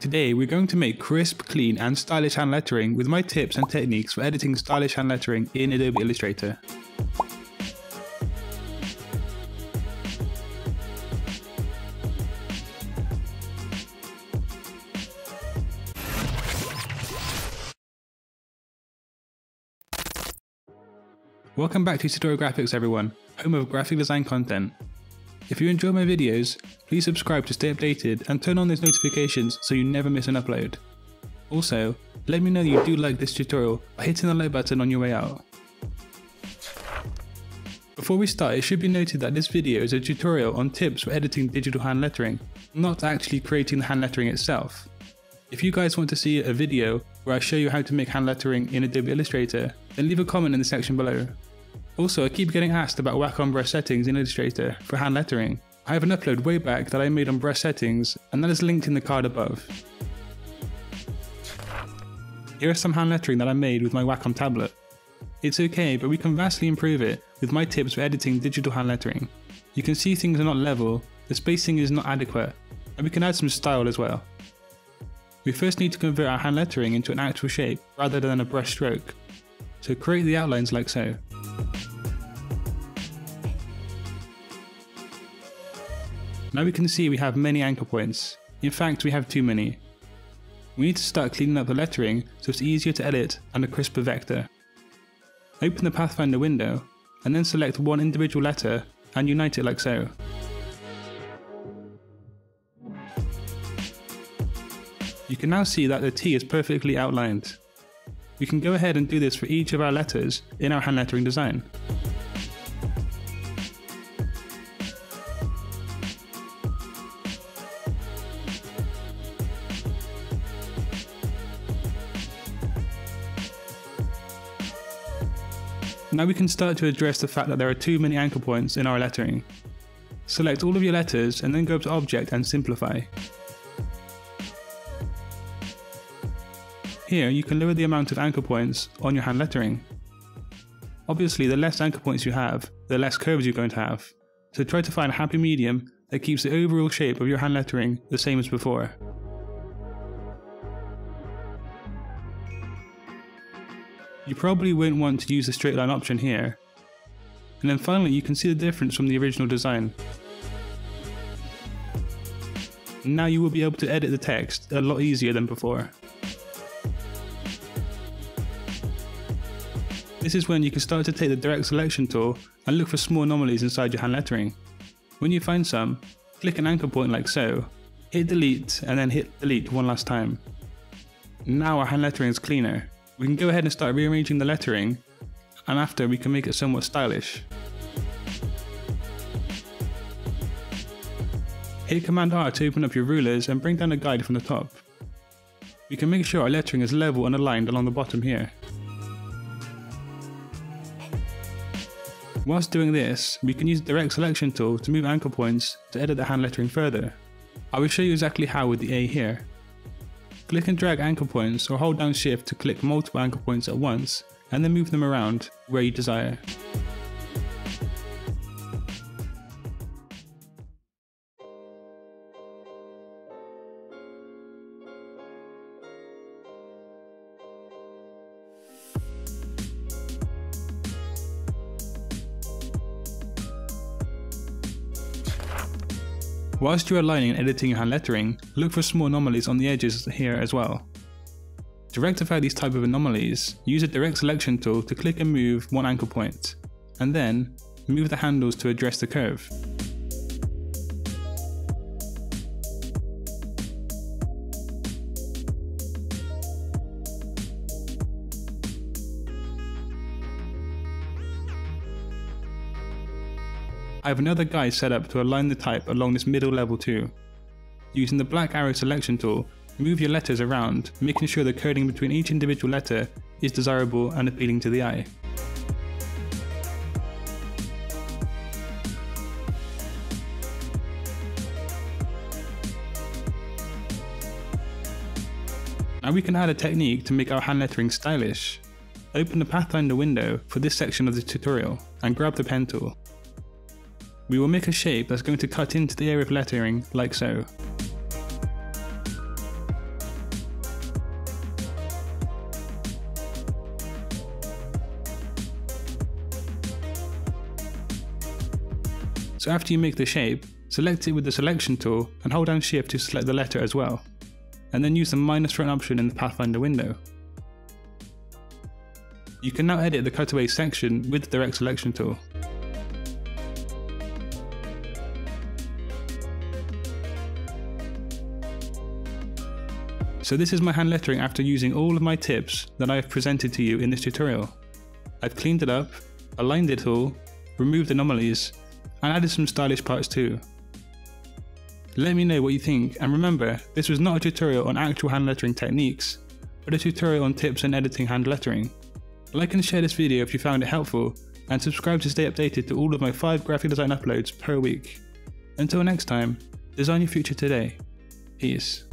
Today we're going to make crisp, clean and stylish hand lettering with my tips and techniques for editing stylish hand lettering in Adobe Illustrator. Welcome back to Satori Graphics everyone, home of graphic design content. If you enjoy my videos, please subscribe to stay updated and turn on those notifications so you never miss an upload. Also, let me know you do like this tutorial by hitting the like button on your way out. Before we start, it should be noted that this video is a tutorial on tips for editing digital hand lettering, not actually creating the hand lettering itself. If you guys want to see a video where I show you how to make hand lettering in Adobe Illustrator, then leave a comment in the section below. Also, I keep getting asked about Wacom brush settings in Illustrator for hand lettering. I have an upload way back that I made on brush settings, and that is linked in the card above. Here is some hand lettering that I made with my Wacom tablet. It's okay, but we can vastly improve it with my tips for editing digital hand lettering. You can see things are not level, the spacing is not adequate, and we can add some style as well. We first need to convert our hand lettering into an actual shape rather than a brush stroke. So create the outlines like so. Now we can see we have many anchor points. In fact, we have too many. We need to start cleaning up the lettering so it's easier to edit and a crisper vector. Open the Pathfinder window and then select one individual letter and unite it like so. You can now see that the T is perfectly outlined. We can go ahead and do this for each of our letters in our hand lettering design. Now we can start to address the fact that there are too many anchor points in our lettering. Select all of your letters and then go up to Object and Simplify. Here you can lower the amount of anchor points on your hand lettering. Obviously the less anchor points you have, the less curves you're going to have, so try to find a happy medium that keeps the overall shape of your hand lettering the same as before. You probably won't want to use the straight line option here. And then finally you can see the difference from the original design. Now you will be able to edit the text a lot easier than before. This is when you can start to take the direct selection tool and look for small anomalies inside your hand lettering. When you find some, click an anchor point like so, hit delete and then hit delete one last time. Now our hand lettering is cleaner we can go ahead and start rearranging the lettering and after we can make it somewhat stylish. Hit Command R to open up your rulers and bring down a guide from the top. We can make sure our lettering is level and aligned along the bottom here. Whilst doing this, we can use the direct selection tool to move anchor points to edit the hand lettering further. I will show you exactly how with the A here. Click and drag anchor points or hold down shift to click multiple anchor points at once and then move them around where you desire. Whilst you're aligning and editing your hand lettering, look for small anomalies on the edges here as well. To rectify these type of anomalies, use a direct selection tool to click and move one anchor point, and then move the handles to address the curve. I have another guide set up to align the type along this middle level too. Using the black arrow selection tool, move your letters around, making sure the kerning between each individual letter is desirable and appealing to the eye. Now we can add a technique to make our hand lettering stylish. Open the Pathfinder window for this section of the tutorial and grab the pen tool. We will make a shape that's going to cut into the area of lettering, like so. So after you make the shape, select it with the selection tool and hold down shift to select the letter as well, and then use the minus front option in the Pathfinder window. You can now edit the cutaway section with the direct selection tool. So this is my hand lettering after using all of my tips that I have presented to you in this tutorial. I've cleaned it up, aligned it all, removed anomalies, and added some stylish parts too. Let me know what you think and remember, this was not a tutorial on actual hand lettering techniques, but a tutorial on tips and editing hand lettering. Like and share this video if you found it helpful, and subscribe to stay updated to all of my 5 graphic design uploads per week. Until next time, design your future today. Peace.